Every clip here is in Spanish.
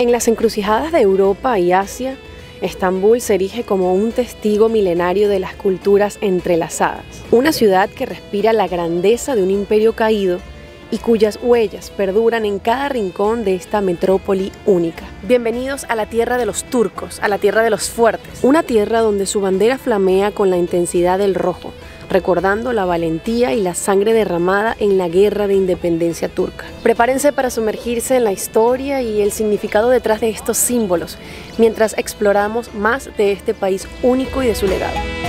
En las encrucijadas de Europa y Asia, Estambul se erige como un testigo milenario de las culturas entrelazadas. Una ciudad que respira la grandeza de un imperio caído y cuyas huellas perduran en cada rincón de esta metrópoli única. Bienvenidos a la tierra de los turcos, a la tierra de los fuertes, una tierra donde su bandera flamea con la intensidad del rojo, recordando la valentía y la sangre derramada en la guerra de independencia turca. Prepárense para sumergirse en la historia y el significado detrás de estos símbolos, mientras exploramos más de este país único y de su legado.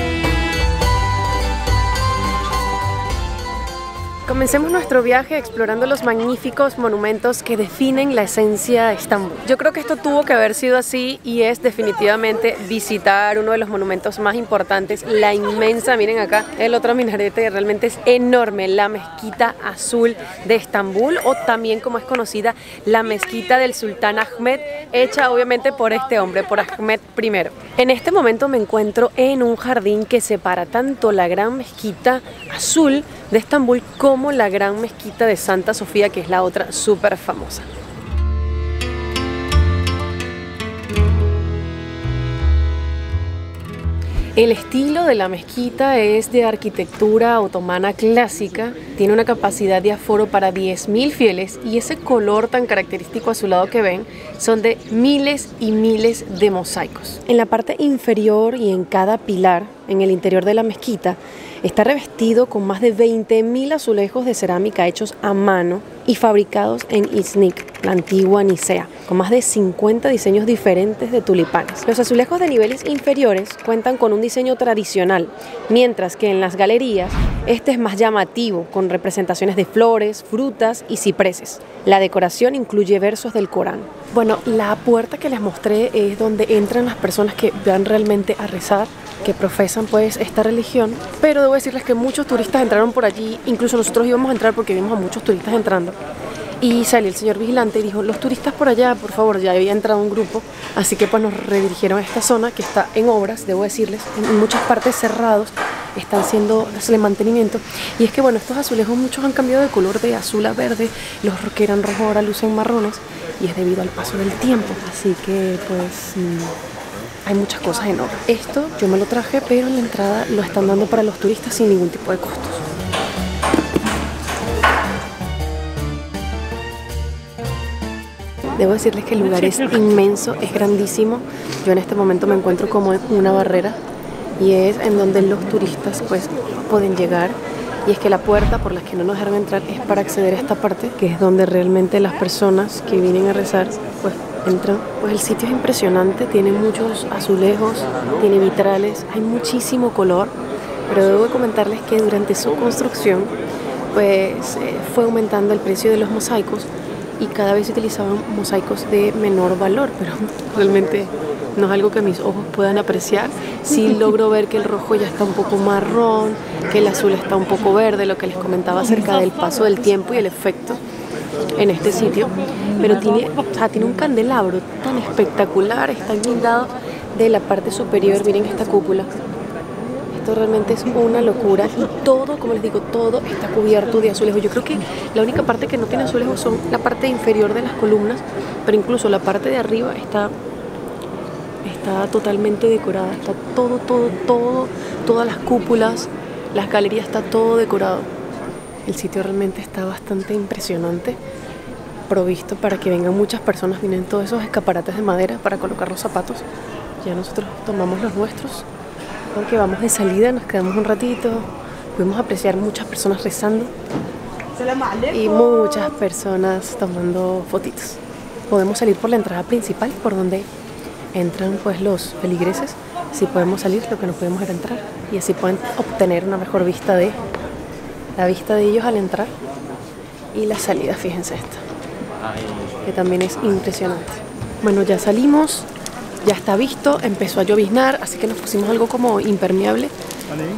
Comencemos nuestro viaje explorando los magníficos monumentos que definen la esencia de Estambul. Yo creo que esto tuvo que haber sido así y es definitivamente visitar uno de los monumentos más importantes, la inmensa, miren acá, el otro minarete realmente es enorme, la mezquita azul de Estambul o también como es conocida la mezquita del sultán Ahmed, hecha obviamente por este hombre, por Ahmed I. En este momento me encuentro en un jardín que separa tanto la gran mezquita azul de Estambul como la gran mezquita de Santa Sofía, que es la otra súper famosa. El estilo de la mezquita es de arquitectura otomana clásica, tiene una capacidad de aforo para 10.000 fieles y ese color tan característico a su lado que ven son de miles y miles de mosaicos. En la parte inferior y en cada pilar, en el interior de la mezquita, Está revestido con más de 20.000 azulejos de cerámica hechos a mano y fabricados en Iznik, la antigua Nicea, con más de 50 diseños diferentes de tulipanes. Los azulejos de niveles inferiores cuentan con un diseño tradicional, mientras que en las galerías este es más llamativo, con representaciones de flores, frutas y cipreses. La decoración incluye versos del Corán. Bueno, la puerta que les mostré es donde entran las personas que van realmente a rezar que profesan pues esta religión, pero debo decirles que muchos turistas entraron por allí, incluso nosotros íbamos a entrar porque vimos a muchos turistas entrando. Y salió el señor vigilante y dijo, los turistas por allá, por favor, ya había entrado un grupo, así que pues nos redirigieron a esta zona que está en obras, debo decirles, en muchas partes cerrados, están siendo el mantenimiento. Y es que bueno, estos azulejos muchos han cambiado de color de azul a verde, los que eran rojos ahora lucen marrones, y es debido al paso del tiempo, así que pues... Mm, hay muchas cosas en obra. Esto yo me lo traje, pero en la entrada lo están dando para los turistas sin ningún tipo de costos. Debo decirles que el lugar es inmenso, es grandísimo. Yo en este momento me encuentro como en una barrera y es en donde los turistas pues pueden llegar y es que la puerta por la que no nos dejaron entrar es para acceder a esta parte, que es donde realmente las personas que vienen a rezar pues entran. Pues el sitio es impresionante, tiene muchos azulejos, tiene vitrales, hay muchísimo color, pero debo comentarles que durante su construcción pues eh, fue aumentando el precio de los mosaicos y cada vez se utilizaban mosaicos de menor valor, pero realmente no es algo que mis ojos puedan apreciar. Sí logro ver que el rojo ya está un poco marrón, que el azul está un poco verde, lo que les comentaba acerca del paso del tiempo y el efecto en este sitio, pero tiene, o tiene un candelabro tan espectacular, está blindado de la parte superior, miren esta cúpula. Esto realmente es una locura y todo, como les digo, todo está cubierto de azulejos. Yo creo que la única parte que no tiene azulejos son la parte inferior de las columnas, pero incluso la parte de arriba está está totalmente decorada, está todo, todo, todo, todas las cúpulas, las galerías, está todo decorado. El sitio realmente está bastante impresionante, provisto para que vengan muchas personas, vienen todos esos escaparates de madera para colocar los zapatos. Ya nosotros tomamos los nuestros, porque vamos de salida, nos quedamos un ratito, pudimos apreciar muchas personas rezando y muchas personas tomando fotitos. Podemos salir por la entrada principal, por donde entran pues los feligreses. Si podemos salir, lo que no podemos era entrar y así pueden obtener una mejor vista de la vista de ellos al entrar y la salida, fíjense esta, que también es impresionante. Bueno, ya salimos, ya está visto, empezó a lloviznar, así que nos pusimos algo como impermeable.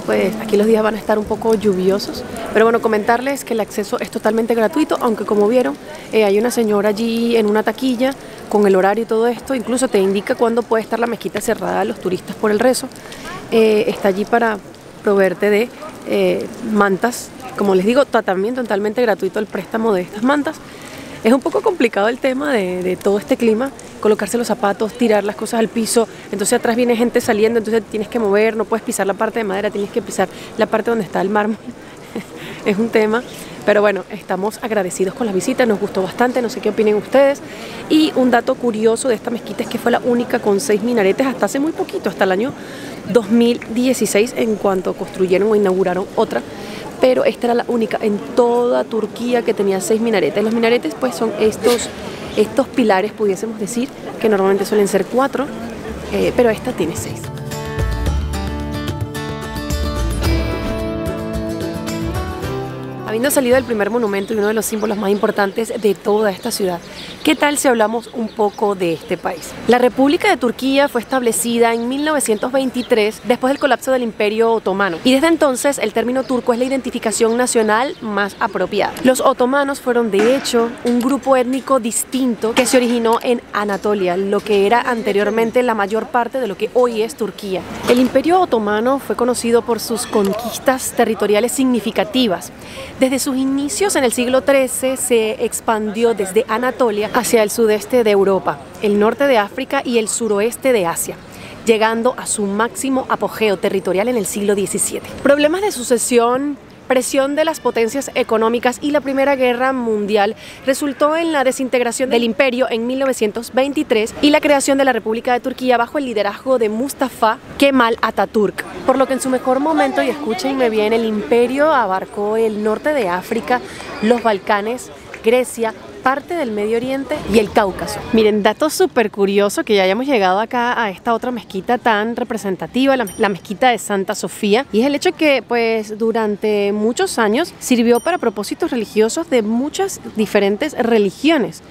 Pues aquí los días van a estar un poco lluviosos, pero bueno, comentarles que el acceso es totalmente gratuito, aunque como vieron, eh, hay una señora allí en una taquilla con el horario y todo esto, incluso te indica cuándo puede estar la mezquita cerrada a los turistas por el rezo. Eh, está allí para proveerte de eh, mantas como les digo, también totalmente gratuito el préstamo de estas mantas. Es un poco complicado el tema de, todo este clima colocarse los zapatos, tirar las cosas al piso, entonces atrás viene gente saliendo, entonces tienes que mover, no puedes pisar la parte de madera, tienes que pisar la parte donde está el mármol. es un tema. Pero bueno, estamos agradecidos con la visita, nos gustó bastante, no sé qué opinen ustedes. Y un dato curioso de esta mezquita es que fue la única con seis minaretes hasta hace muy poquito, hasta el año 2016, en cuanto construyeron o inauguraron otra. Pero esta era la única en toda Turquía que tenía seis minaretes. Los minaretes pues son estos, estos pilares, pudiésemos decir, que normalmente suelen ser cuatro, eh, pero esta tiene seis. Habiendo salido del primer monumento y uno de los símbolos más importantes de toda esta ciudad, ¿qué tal si hablamos un poco de este país? La República de Turquía fue establecida en 1923 después del colapso del Imperio Otomano y desde entonces el término turco es la identificación nacional más apropiada. Los otomanos fueron de hecho un grupo étnico distinto que se originó en Anatolia, lo que era anteriormente la mayor parte de lo que hoy es Turquía. El Imperio Otomano fue conocido por sus conquistas territoriales significativas. Desde sus inicios en el siglo XIII se expandió desde Anatolia hacia el sudeste de Europa, el norte de África y el suroeste de Asia llegando a su máximo apogeo territorial en el siglo XVII. Problemas de sucesión presión de las potencias económicas y la Primera Guerra Mundial resultó en la desintegración del imperio en 1923 y la creación de la República de Turquía bajo el liderazgo de Mustafa Kemal Atatürk. Por lo que en su mejor momento, y escúchenme bien, el imperio abarcó el norte de África, los Balcanes, Grecia, parte del Medio Oriente y el Cáucaso. Miren, dato súper curioso que ya hayamos llegado acá a esta otra mezquita tan representativa, la, mezquita de Santa Sofía, y es el hecho que pues durante muchos años sirvió para propósitos religiosos de muchas diferentes religiones.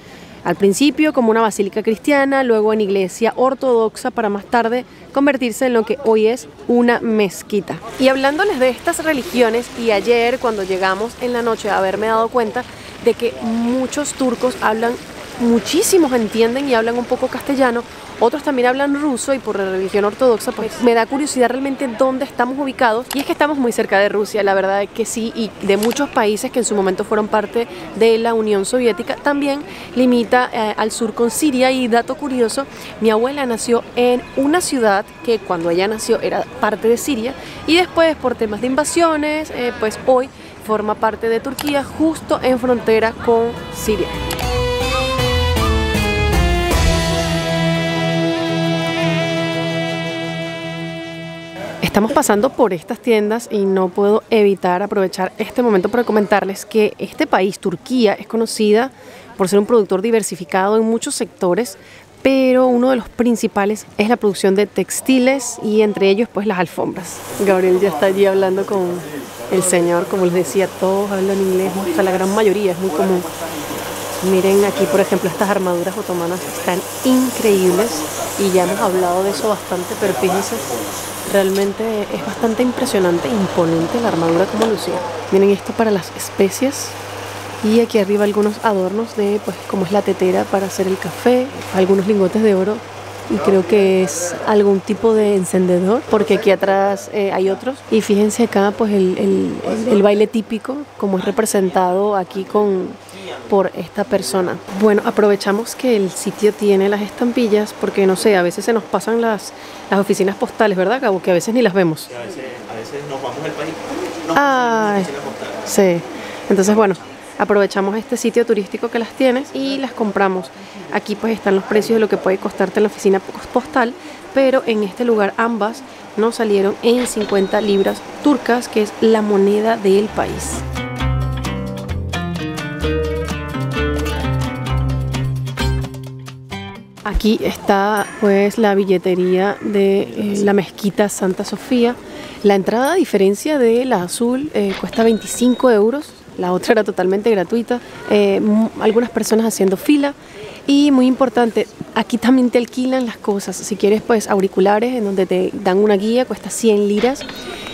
Al principio como una basílica cristiana, luego en iglesia ortodoxa para más tarde convertirse en lo que hoy es una mezquita. Y hablándoles de estas religiones, y ayer cuando llegamos en la noche a haberme dado cuenta de que muchos turcos hablan, muchísimos entienden y hablan un poco castellano, otros también hablan ruso y por la religión ortodoxa pues me da curiosidad realmente dónde estamos ubicados. Y es que estamos muy cerca de Rusia, la verdad es que sí, y de muchos países que en su momento fueron parte de la Unión Soviética, también limita eh, al sur con Siria. Y dato curioso, mi abuela nació en una ciudad que cuando ella nació era parte de Siria y después por temas de invasiones, eh, pues hoy forma parte de Turquía justo en frontera con Siria. Estamos pasando por estas tiendas y no puedo evitar aprovechar este momento para comentarles que este país, Turquía, es conocida por ser un productor diversificado en muchos sectores, pero uno de los principales es la producción de textiles y entre ellos pues las alfombras. Gabriel ya está allí hablando con el señor, como les decía, todos hablan inglés, o sea, la gran mayoría es muy común. Miren aquí, por ejemplo, estas armaduras otomanas están increíbles y ya hemos hablado de eso bastante, pero fíjense, realmente es bastante impresionante, imponente la armadura como lucía. Miren esto para las especias y aquí arriba algunos adornos de, pues, como es la tetera para hacer el café, algunos lingotes de oro y creo que es algún tipo de encendedor porque aquí atrás eh, hay otros. Y fíjense acá pues el, el, el, baile típico como es representado aquí con por esta persona. Bueno aprovechamos que el sitio tiene las estampillas porque no sé a veces se nos pasan las, las oficinas postales verdad Cabo que a veces ni las vemos. A veces, a veces nos vamos del país. Nos Ay, sí. Entonces bueno aprovechamos este sitio turístico que las tienes y las compramos. Aquí pues están los precios de lo que puede costarte en la oficina postal, pero en este lugar ambas nos salieron en 50 libras turcas, que es la moneda del país. Aquí está pues la billetería de eh, la mezquita Santa Sofía. La entrada, a diferencia de la azul, eh, cuesta 25 euros la otra era totalmente gratuita, eh, algunas personas haciendo fila. Y muy importante, aquí también te alquilan las cosas, si quieres pues auriculares en donde te dan una guía, cuesta 100 liras,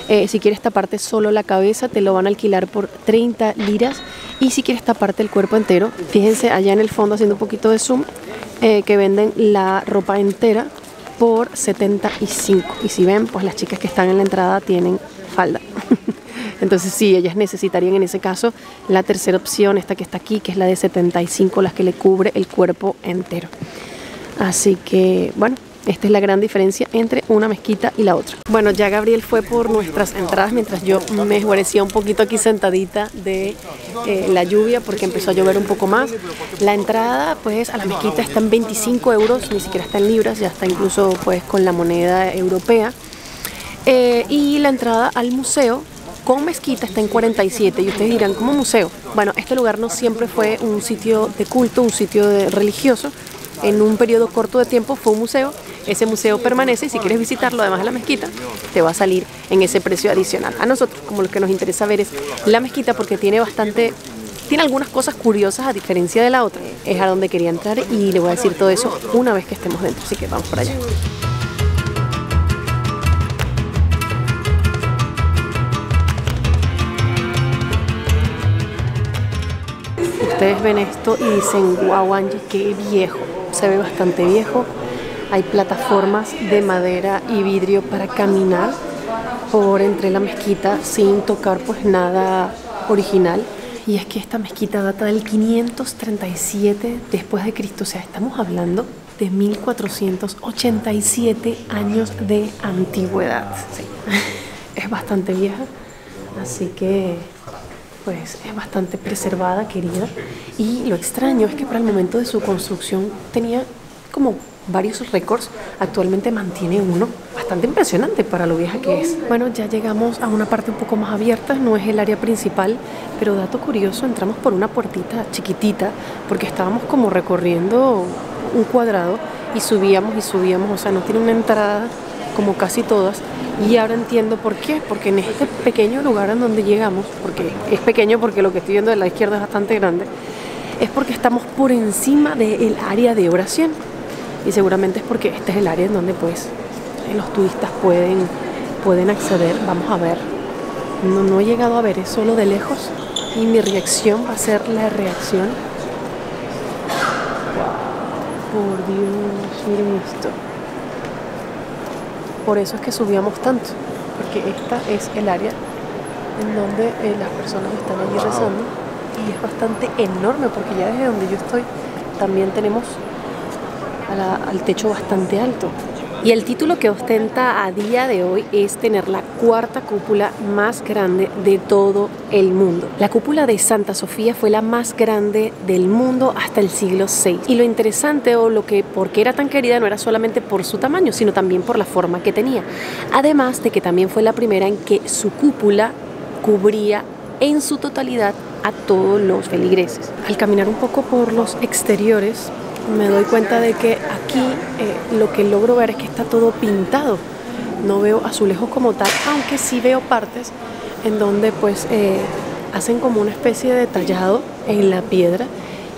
eh, si quieres taparte solo la cabeza te lo van a alquilar por 30 liras. Y si quieres taparte el cuerpo entero, fíjense allá en el fondo haciendo un poquito de zoom, eh, que venden la ropa entera por 75 y si ven pues las chicas que están en la entrada tienen falda. Entonces sí, ellas necesitarían en ese caso la tercera opción, esta que está aquí, que es la de 75, las que le cubre el cuerpo entero. Así que, bueno, esta es la gran diferencia entre una mezquita y la otra. Bueno, ya Gabriel fue por nuestras entradas mientras yo me esguarecía un poquito aquí sentadita de eh, la lluvia porque empezó a llover un poco más. La entrada pues a la mezquita está en 25 euros, ni siquiera está en libras, ya está incluso pues con la moneda europea. Eh, y la entrada al museo con mezquita está en 47 y ustedes dirán, ¿cómo museo? Bueno, este lugar no siempre fue un sitio de culto, un sitio de religioso. En un periodo corto de tiempo fue un museo ese museo permanece y si quieres visitarlo además de la mezquita, te va a salir en ese precio adicional. A nosotros, como lo que nos interesa ver es la mezquita porque tiene bastante tiene algunas cosas curiosas a diferencia de la otra. Es a donde quería entrar y le voy a decir todo eso una vez que estemos dentro. Así que vamos para allá. Ustedes ven esto y dicen, wow, Angie, qué viejo. Se ve bastante viejo. Hay plataformas de madera y vidrio para caminar por entre la mezquita sin tocar pues nada original. Y es que esta mezquita data del 537 después de Cristo, o sea, estamos hablando de 1487 años de antigüedad. Es bastante vieja, así que pues es bastante preservada, querida. Y lo extraño es que para el momento de su construcción tenía como varios récords, actualmente mantiene uno bastante impresionante para lo vieja que es. Bueno, ya llegamos a una parte un poco más abierta, no es el área principal, pero dato curioso, entramos por una puertita chiquitita porque estábamos como recorriendo un cuadrado y subíamos y subíamos, o sea, no tiene una entrada como casi todas. Y ahora entiendo por qué, porque en este pequeño lugar en donde llegamos, porque es pequeño porque lo que estoy viendo de la izquierda es bastante grande, es porque estamos por encima del área de oración y seguramente es porque este es el área en donde pues los turistas pueden, pueden acceder. Vamos a ver. No, no he llegado a ver, es solo de lejos y mi reacción va a ser la reacción. Por Dios, miren esto. Por eso es que subíamos tanto, porque esta es el área en donde eh, las personas están allí rezando y es bastante enorme porque ya desde donde yo estoy también tenemos al techo bastante alto. Y el título que ostenta a día de hoy es tener la cuarta cúpula más grande de todo el mundo. La cúpula de Santa Sofía fue la más grande del mundo hasta el siglo VI. Y lo interesante o lo que por qué era tan querida no era solamente por su tamaño, sino también por la forma que tenía. Además de que también fue la primera en que su cúpula cubría en su totalidad a todos los feligreses. Al caminar un poco por los exteriores me doy cuenta de que aquí eh, lo que logro ver es que está todo pintado. No veo azulejos como tal, aunque sí veo partes en donde pues eh, hacen como una especie de tallado en la piedra.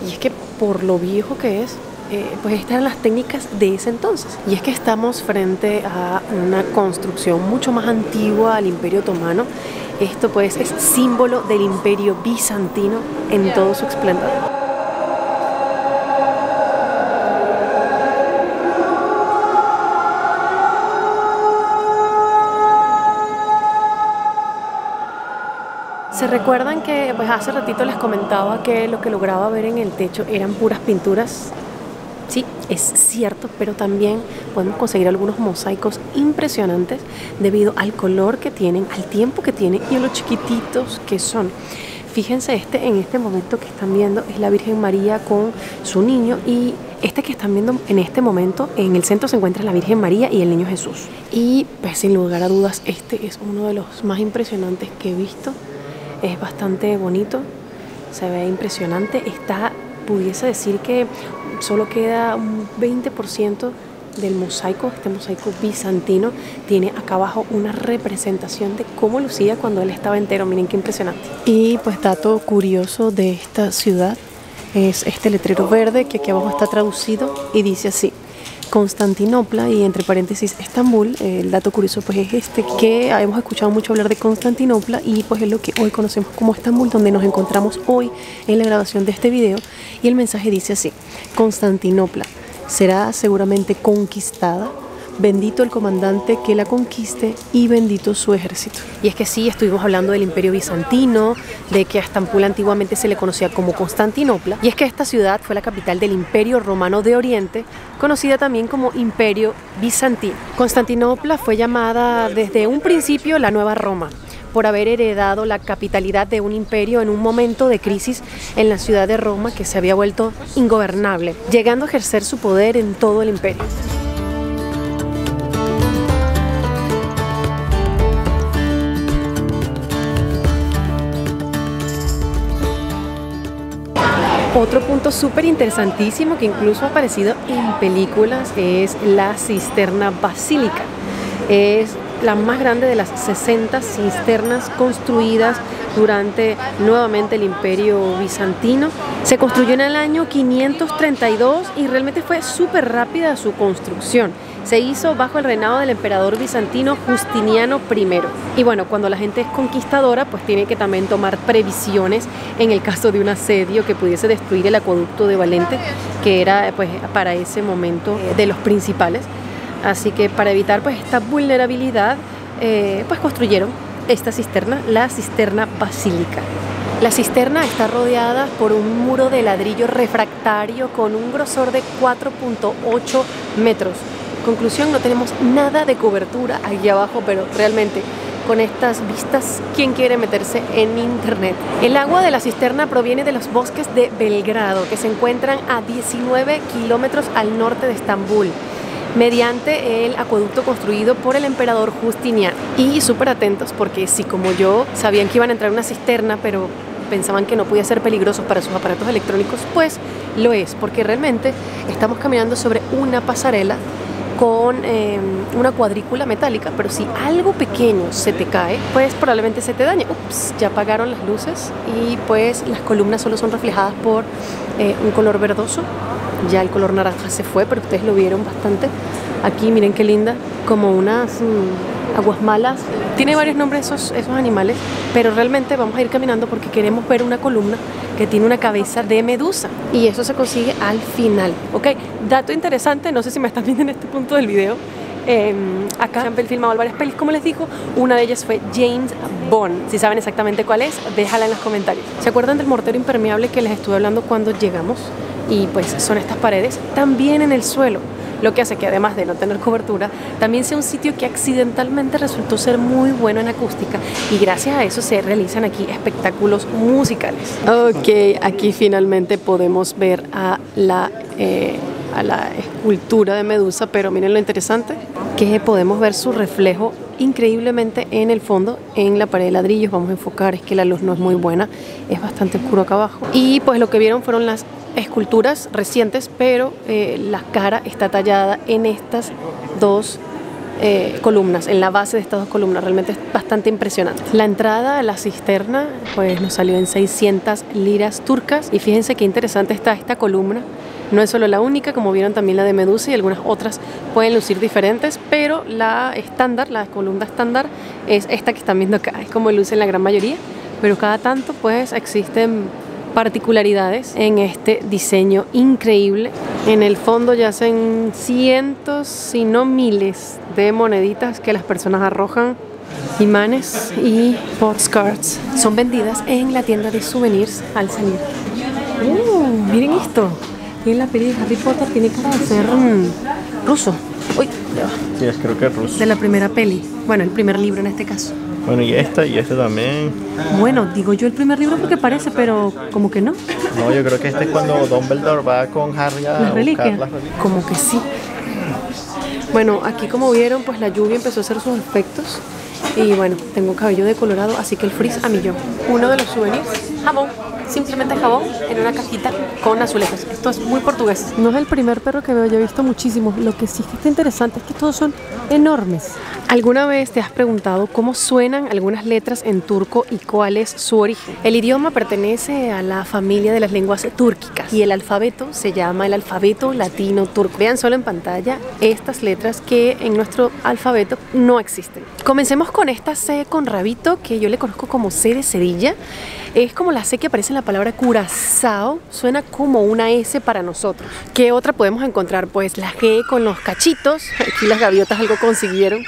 Y es que por lo viejo que es, eh, pues estas eran las técnicas de ese entonces. Y es que estamos frente a una construcción mucho más antigua al Imperio Otomano. Esto pues es símbolo del Imperio Bizantino en todo su esplendor. ¿Se recuerdan que pues hace ratito les comentaba que lo que lograba ver en el techo eran puras pinturas? Sí, es cierto, pero también podemos conseguir algunos mosaicos impresionantes debido al color que tienen, al tiempo que tienen y a los chiquititos que son. Fíjense, este en este momento que están viendo es la Virgen María con su niño y este que están viendo en este momento en el centro se encuentra la Virgen María y el Niño Jesús. Y pues sin lugar a dudas este es uno de los más impresionantes que he visto es bastante bonito, se ve impresionante. Está, pudiese decir que solo queda un 20% del mosaico, este mosaico bizantino, tiene acá abajo una representación de cómo lucía cuando él estaba entero. Miren qué impresionante. Y pues dato curioso de esta ciudad es este letrero verde que aquí abajo está traducido y dice así. Constantinopla y entre paréntesis Estambul. El dato curioso pues es este que hemos escuchado mucho hablar de Constantinopla y pues es lo que hoy conocemos como Estambul, donde nos encontramos hoy en la grabación de este video y el mensaje dice así: Constantinopla será seguramente conquistada bendito el comandante que la conquiste y bendito su ejército. Y es que sí, estuvimos hablando del imperio bizantino, de que a Estambul antiguamente se le conocía como Constantinopla, y es que esta ciudad fue la capital del imperio romano de Oriente, conocida también como imperio bizantino. Constantinopla fue llamada desde un principio la Nueva Roma por haber heredado la capitalidad de un imperio en un momento de crisis en la ciudad de Roma que se había vuelto ingobernable, llegando a ejercer su poder en todo el imperio. Otro punto súper interesantísimo que incluso ha aparecido en películas es la cisterna basílica. Es la más grande de las 60 cisternas construidas durante nuevamente el imperio bizantino. Se construyó en el año 532 y realmente fue súper rápida su construcción. Se hizo bajo el reinado del emperador bizantino Justiniano I. Y bueno, cuando la gente es conquistadora, pues tiene que también tomar previsiones en el caso de un asedio que pudiese destruir el acueducto de Valente, que era pues para ese momento eh, de los principales. Así que para evitar pues esta vulnerabilidad, eh, pues construyeron esta cisterna, la cisterna basílica. La cisterna está rodeada por un muro de ladrillo refractario con un grosor de 4.8 metros. Conclusión, no tenemos nada de cobertura allí abajo, pero realmente con estas vistas, ¿quién quiere meterse en internet? El agua de la cisterna proviene de los bosques de Belgrado, que se encuentran a 19 kilómetros al norte de Estambul mediante el acueducto construido por el emperador Justiniano. Y súper atentos porque si como yo sabían que iban a entrar en una cisterna, pero pensaban que no podía ser peligroso para sus aparatos electrónicos, pues lo es, porque realmente estamos caminando sobre una pasarela con em, una cuadrícula metálica, pero si algo pequeño se te cae, pues probablemente se te dañe. Ups, ya apagaron las luces y pues las columnas solo son reflejadas por eh, un color verdoso ya el color naranja se fue, pero ustedes lo vieron bastante. Aquí miren qué linda, como unas mm, aguas malas. Tiene varios nombres esos, esos animales, pero realmente vamos a ir caminando porque queremos ver una columna que tiene una cabeza de medusa. Y eso se consigue al final. Ok, dato interesante, no sé si me están viendo en este punto del video. Eh, acá han filmado varias pelis, como les digo. Una de ellas fue James Bond. Si saben exactamente cuál es, déjala en los comentarios. ¿Se acuerdan del mortero impermeable que les estuve hablando cuando llegamos? y pues son estas paredes también en el suelo, lo que hace que además de no tener cobertura, también sea un sitio que accidentalmente resultó ser muy bueno en acústica y gracias a eso se realizan aquí espectáculos musicales. Ok, aquí finalmente podemos ver a la, eh, a la escultura de Medusa, pero miren lo interesante, que podemos ver su reflejo increíblemente en el fondo, en la pared de ladrillos. Vamos a enfocar, es que la luz no es muy buena, es bastante oscuro acá abajo. Y pues lo que vieron fueron las esculturas recientes, pero eh, la cara está tallada en estas dos eh, columnas, en la base de estas dos columnas. Realmente es bastante impresionante. La entrada a la cisterna pues nos salió en 600 liras turcas y fíjense qué interesante está esta columna. No es solo la única, como vieron también la de Medusa y algunas otras pueden lucir diferentes, pero la estándar, la columna estándar es esta que están viendo acá, es como luce en la gran mayoría, pero cada tanto pues existen particularidades en este diseño increíble. En el fondo yacen cientos, si no miles, de moneditas que las personas arrojan, imanes y postcards. Son vendidas en la tienda de souvenirs al salir. Uh, miren esto. En la peli de Harry Potter tiene cara de ser mm, ruso. Uy, Sí, es, creo que es ruso. De la primera peli. Bueno, el primer libro en este caso. Bueno, y esta y este también. Bueno, digo yo el primer libro porque parece, pero como que no. No, yo creo que este es cuando Dumbledore va con Harry a ¿Las reliquias? buscar las reliquias. Como que sí. Bueno, aquí como vieron, pues la lluvia empezó a hacer sus efectos. Y bueno, tengo cabello decolorado, así que el frizz a millón. Uno de los souvenirs, jabón. Simplemente jabón en una cajita con azulejos. Esto es muy portugués. No es el primer perro que veo, yo he visto muchísimos. Lo que sí que está interesante es que todos son enormes. ¿Alguna vez te has preguntado cómo suenan algunas letras en turco y cuál es su origen? El idioma pertenece a la familia de las lenguas túrquicas y el alfabeto se llama el alfabeto latino turco. Vean solo en pantalla estas letras que en nuestro alfabeto no existen. Comencemos con esta C con rabito que yo le conozco como C de cerilla. Es como la C que aparece en la la palabra curazao suena como una S para nosotros. ¿Qué otra podemos encontrar? Pues la G con los cachitos. Aquí las gaviotas algo consiguieron.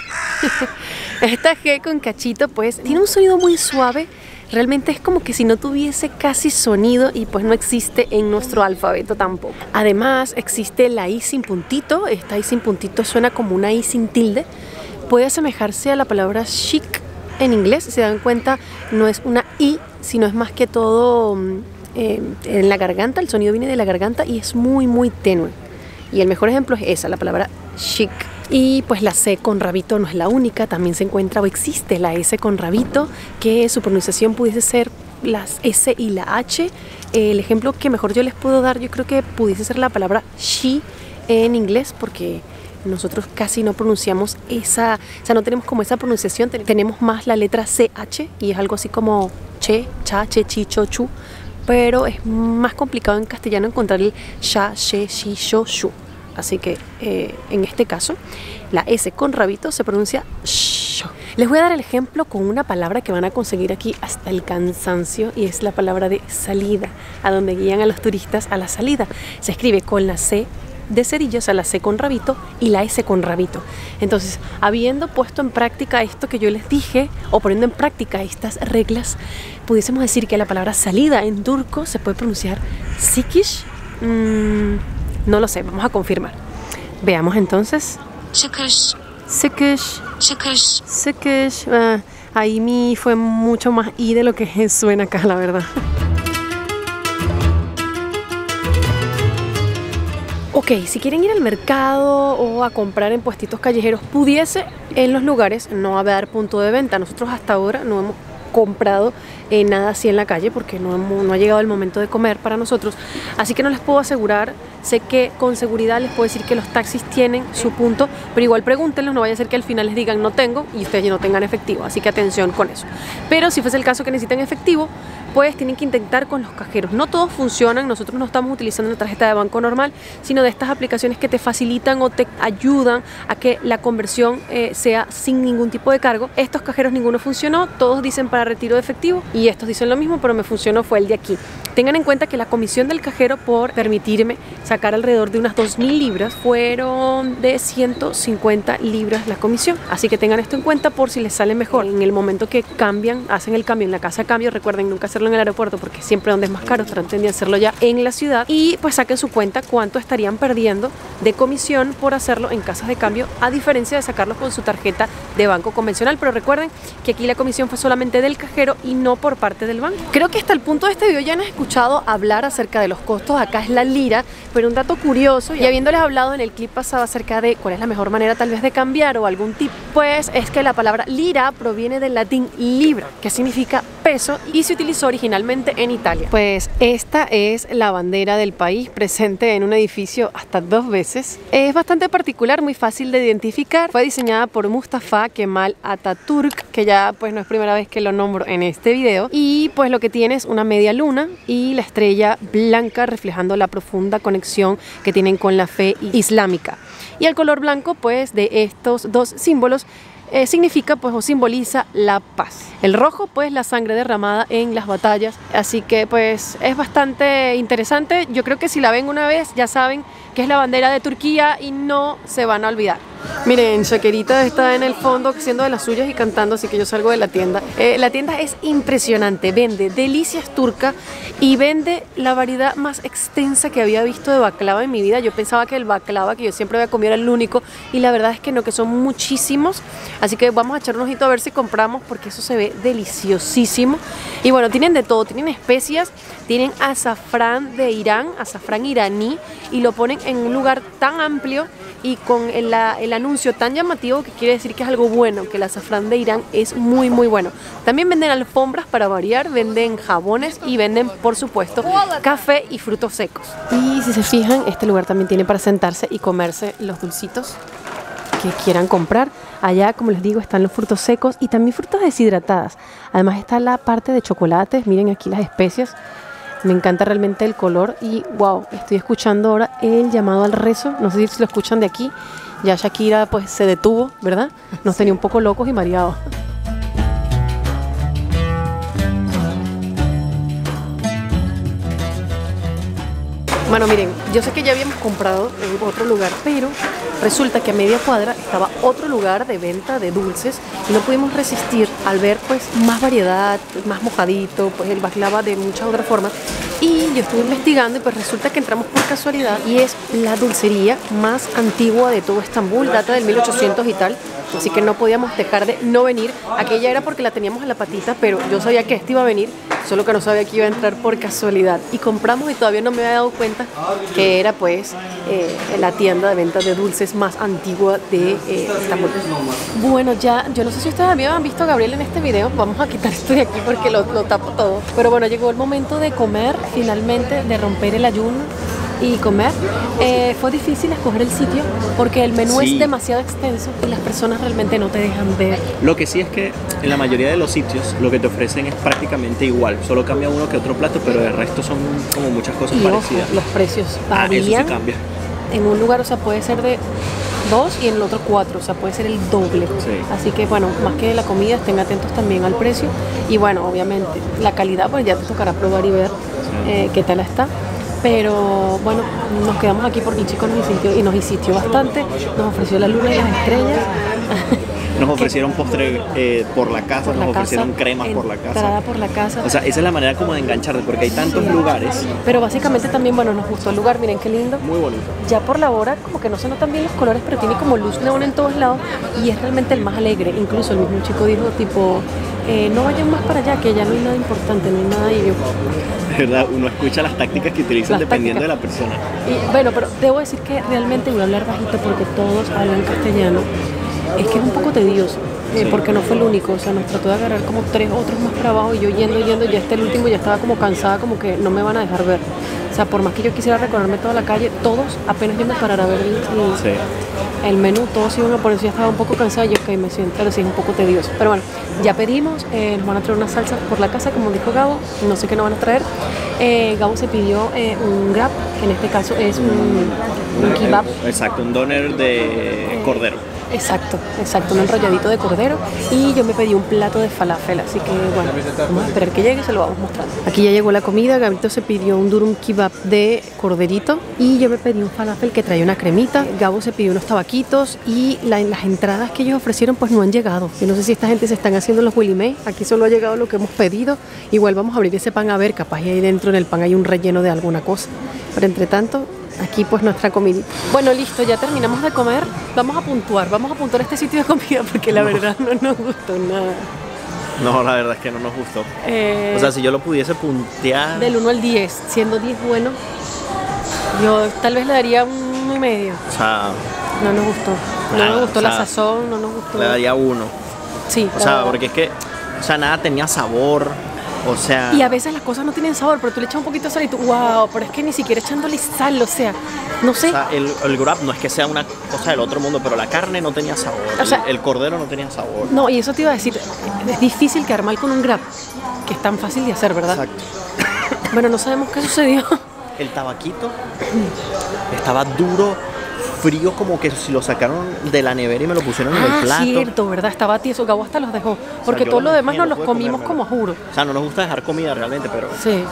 Esta G con cachito pues tiene un sonido muy suave. Realmente es como que si no tuviese casi sonido y pues no existe en nuestro alfabeto tampoco. Además existe la I sin puntito. Esta I sin puntito suena como una I sin tilde. Puede asemejarse a la palabra chic en inglés. Si se dan cuenta, no es una I, sino es más que todo mm, eh, en la garganta. El sonido viene de la garganta y es muy, muy tenue. Y el mejor ejemplo es esa, la palabra chic. Y pues la C con rabito no es la única, también se encuentra o existe la S con rabito, que su pronunciación pudiese ser las S y la H. El ejemplo que mejor yo les puedo dar, yo creo que pudiese ser la palabra she en inglés, porque nosotros casi no pronunciamos esa, o sea, no tenemos como esa pronunciación, tenemos más la letra CH y es algo así como che, cha, che, chi, cho, chu, pero es más complicado en castellano encontrar el sha, she, shi, sho, shu. Así que eh, en este caso, la S con rabito se pronuncia sho. Les voy a dar el ejemplo con una palabra que van a conseguir aquí hasta el cansancio y es la palabra de salida, a donde guían a los turistas a la salida. Se escribe con la C de cerillas a la C con rabito y la S con rabito. Entonces, habiendo puesto en práctica esto que yo les dije, o poniendo en práctica estas reglas, pudiésemos decir que la palabra salida en turco se puede pronunciar sikish. Mm, no lo sé, vamos a confirmar. Veamos entonces. Çıkış, Sikish, çıkış, sikish. Ah, ahí mi fue mucho más I de lo que suena acá, la verdad. Ok, si quieren ir al mercado o a comprar en puestitos callejeros, pudiese en los lugares no haber punto de venta. Nosotros hasta ahora no hemos comprado eh, nada así en la calle porque no, no ha llegado el momento de comer para nosotros. Así que no les puedo asegurar, sé que con seguridad les puedo decir que los taxis tienen su punto, pero igual pregúntenlos, no vaya a ser que al final les digan no tengo y ustedes ya no tengan efectivo. Así que atención con eso. Pero si fuese el caso que necesitan efectivo, pues tienen que intentar con los cajeros. No todos funcionan, nosotros no estamos utilizando una tarjeta de banco normal, sino de estas aplicaciones que te facilitan o te ayudan a que la conversión eh, sea sin ningún tipo de cargo. Estos cajeros ninguno funcionó, todos dicen para retiro de efectivo estos dicen lo mismo, pero me funcionó fue el de aquí. Tengan en cuenta que la comisión del cajero por permitirme sacar alrededor de unas 2.000 libras fueron de 150 libras la comisión. Así que tengan esto en cuenta por si les sale mejor. En el momento que cambian, hacen el cambio en la casa de cambio, recuerden nunca hacerlo en el aeropuerto porque siempre donde es más caro, traten de hacerlo ya en la ciudad y pues saquen su cuenta cuánto estarían perdiendo de comisión por hacerlo en casas de cambio a diferencia de sacarlos con su tarjeta de banco convencional. Pero recuerden que aquí la comisión fue solamente del cajero y no por parte del banco. Creo que hasta el punto de este video ya han escuchado hablar acerca de los costos. Acá es la lira, pero un dato curioso, y habiéndoles hablado en el clip pasado acerca de cuál es la mejor manera tal vez de cambiar o algún tip, pues es que la palabra lira proviene del latín libra, que significa peso y se utilizó originalmente en Italia. Pues esta es la bandera del país presente en un edificio hasta dos veces. Es bastante particular, muy fácil de identificar. Fue diseñada por Mustafa Kemal Atatürk, que ya pues no es primera vez que lo nombro en este video. Y pues lo que tiene es una media luna y la estrella blanca reflejando la profunda conexión que tienen con la fe islámica. Y el color blanco pues de estos dos símbolos eh, significa pues o simboliza la paz. El rojo pues la sangre derramada en las batallas, así que pues es bastante interesante. Yo creo que si la ven una vez ya saben que es la bandera de Turquía y no se van a olvidar. Miren, Shakerita está en el fondo haciendo de las suyas y cantando, así que yo salgo de la tienda. Eh, la tienda es impresionante, vende delicias turcas y vende la variedad más extensa que había visto de baklava en mi vida. Yo pensaba que el baklava que yo siempre había comido era el único y la verdad es que no, que son muchísimos. Así que vamos a echar un ojito a ver si compramos porque eso se ve deliciosísimo. Y bueno, tienen de todo, tienen especias, tienen azafrán de Irán, azafrán iraní y lo ponen en un lugar tan amplio y con el, anuncio tan llamativo que quiere decir que es algo bueno, que el azafrán de Irán es muy muy bueno. También venden alfombras para variar, venden jabones y venden por supuesto café y frutos secos. Y si se fijan, este lugar también tiene para sentarse y comerse los dulcitos que quieran comprar. Allá, como les digo, están los frutos secos y también frutas deshidratadas. Además está la parte de chocolates, miren aquí las especias. Me encanta realmente el color y wow, estoy escuchando ahora el llamado al rezo. No sé si lo escuchan de aquí. Ya Shakira pues se detuvo, ¿verdad? Nos tenía un poco locos y mareados. Bueno, miren, yo sé que ya habíamos comprado en otro lugar, pero resulta que a media cuadra estaba otro lugar de venta de dulces y no pudimos resistir al ver pues más variedad, más mojadito, pues el baklava de muchas otras formas. Y yo estuve investigando y pues resulta que entramos por casualidad y es la dulcería más antigua de todo Estambul, data del 1800 y tal. Así que no podíamos dejar de no venir. Aquella era porque la teníamos en la patita, pero yo sabía que este iba a venir, solo que no sabía que iba a entrar por casualidad. Y compramos y todavía no me había dado cuenta que era pues eh, la tienda de venta de dulces más antigua de eh, Estambul. Bueno, ya, yo no sé si ustedes habían visto a Gabriel en este video. Vamos a quitar esto de aquí porque lo, lo tapo todo. Pero bueno, llegó el momento de comer, finalmente, de romper el ayuno y comer. Eh, fue difícil escoger el sitio porque el menú Sí. es demasiado extenso y las personas realmente no te dejan ver. Lo que sí es que en la mayoría de los sitios lo que te ofrecen es prácticamente igual, solo cambia uno que otro plato, pero el resto son como muchas cosas Y ojo, parecidas. los precios Ah, eso sí varían. cambia. En un lugar, o sea, puede ser de dos y en el otro cuatro, o sea, puede ser el doble. Sí. Así que, bueno, más que la comida, estén atentos también al precio. Y bueno, obviamente, la calidad, pues ya te tocará probar y ver eh, qué tal está. Pero bueno, nos quedamos aquí porque el chico nos insistió y nos insistió bastante. Nos ofreció la luna y las estrellas. Nos ofrecieron postre eh, por la casa, por nos la ofrecieron casa, cremas por la casa. por la casa. O sea, esa es la manera como de engancharte, porque hay tantos lugares pero básicamente también, bueno, nos gustó el lugar, miren qué lindo. muy bonitos. Ya por la hora, como que no se notan bien los colores, pero tiene como luz neón en todos lados y es realmente el más alegre. Incluso el mismo chico dijo, tipo, eh, no vayan más para allá, que ya no hay nada importante, no hay nada. Y yo, verdad, uno escucha las tácticas que utilizan Las dependiendo de la persona. y bueno, pero debo decir que realmente voy a hablar bajito porque todos hablan castellano. Es que es un poco tedioso. eh, Sí. Porque no fue el único, o sea, nos trató de agarrar como tres otros más para abajo y yo yendo, yendo, ya este el último ya estaba como cansada, como que no me van a dejar ver. O sea, por más que yo quisiera recorrerme toda la calle, todos, apenas yo me parara a ver el, el- Sí. el menú, todos iban a poner, yo estaba un poco cansada, yo ok, me siento, pero sí es un poco tedioso. Pero bueno, ya pedimos, eh, nos van a traer una salsa por la casa, como dijo Gabo, no sé qué nos van a traer. Eh, Gabo se pidió eh, un grab, que en este caso es un, un kebab. Exacto, un doner de cordero. Exacto, exacto, un enrolladito de cordero y yo me pedí un plato de falafel, así que bueno, vamos a esperar que llegue y se lo vamos mostrando. Aquí ya llegó la comida, Gabrito se pidió un durum kebab de corderito y yo me pedí un falafel que trae una cremita, Gabo se pidió unos tabaquitos y la- las entradas que ellos ofrecieron pues no han llegado. Yo no sé si esta gente se están haciendo los Willy aquí solo ha llegado lo que hemos pedido, igual vamos a abrir ese pan a ver, capaz ahí dentro en el pan hay un relleno de alguna cosa, pero entre tanto... Aquí pues nuestra comidita. Bueno, listo, ya terminamos de comer. Vamos a puntuar, vamos a puntuar este sitio de comida porque la verdad no nos gustó nada. No, la verdad es que no nos gustó. Eh, O sea, si yo lo pudiese puntear. del 1 al 10, siendo 10 bueno, yo tal vez le daría un 1 y medio. O sea, No nos gustó. No nos gustó o la sazón, no nos gustó. le daría uno. Sí, O sea, verdad. porque es que, o sea, nada tenía sabor. O sea, Y a veces las cosas no tienen sabor, pero tú le echas un poquito de sal y tú, wow, pero es que ni siquiera echándole sal, o sea, no sé. o sea, el, el grab no es que sea una cosa del otro mundo, pero la carne no tenía sabor. O sea- el, el cordero no tenía sabor. No, y eso te iba a decir, es difícil quedar mal con un grab, que es tan fácil de hacer, ¿verdad? Exacto. Bueno, no sabemos qué sucedió. El tabaquito estaba duro, frío, como que si lo sacaron de la nevera y me lo pusieron en Ah, el plato. cierto, ¿verdad? Estaba tieso. Gabo hasta los dejó. Porque yo todo lo demás dejé, nos no los pude comimos comérmelo. como juro. O sea, no nos gusta dejar comida realmente, pero Sí.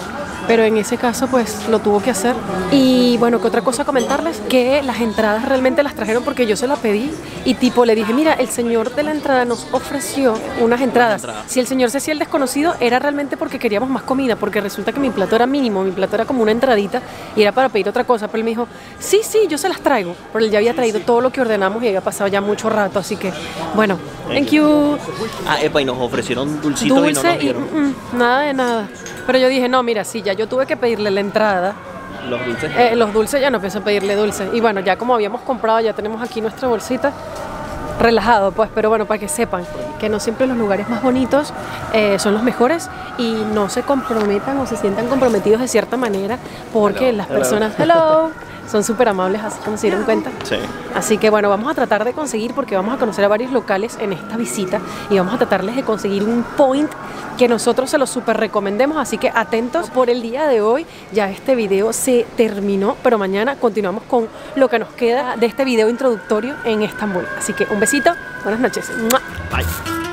Pero en ese caso, pues lo tuvo que hacer. Y bueno, ¿qué otra cosa comentarles? Que las entradas realmente las trajeron porque yo se las pedí. Y tipo, le dije, mira, el señor de la entrada nos ofreció unas entradas. entradas. Si el señor se hacía el desconocido, era realmente porque queríamos más comida. Porque resulta que mi plato era mínimo, mi plato era como una entradita y era para pedir otra cosa. Pero él me dijo, sí, sí, yo se las traigo. Pero él ya había traído todo lo que ordenamos y había pasado ya mucho rato. Así que, bueno, thank you. Ah, epa, y nos ofrecieron dulcitos y no Dulce nos y mm, mm, nada de nada. Pero yo dije, no, mira, sí, ya yo tuve que pedirle la entrada. Los dulces. Eh, los dulces ya no pienso pedirle dulce. Y bueno, ya como habíamos comprado, ya tenemos aquí nuestra bolsita. Relajado, pues, pero bueno, para que sepan que no siempre los lugares más bonitos eh, son los mejores y no se comprometan o se sientan comprometidos de cierta manera porque las hello. personas, hello, son súper amables, así como se dieron cuenta. Sí. Así que bueno, vamos a tratar de conseguir, porque vamos a conocer a varios locales en esta visita y vamos a tratarles de conseguir un point que nosotros se los super recomendemos. Así que atentos por el día de hoy. Ya este video se terminó, pero mañana continuamos con lo que nos queda de este video introductorio en Estambul. Así que un besito, buenas noches. Bye.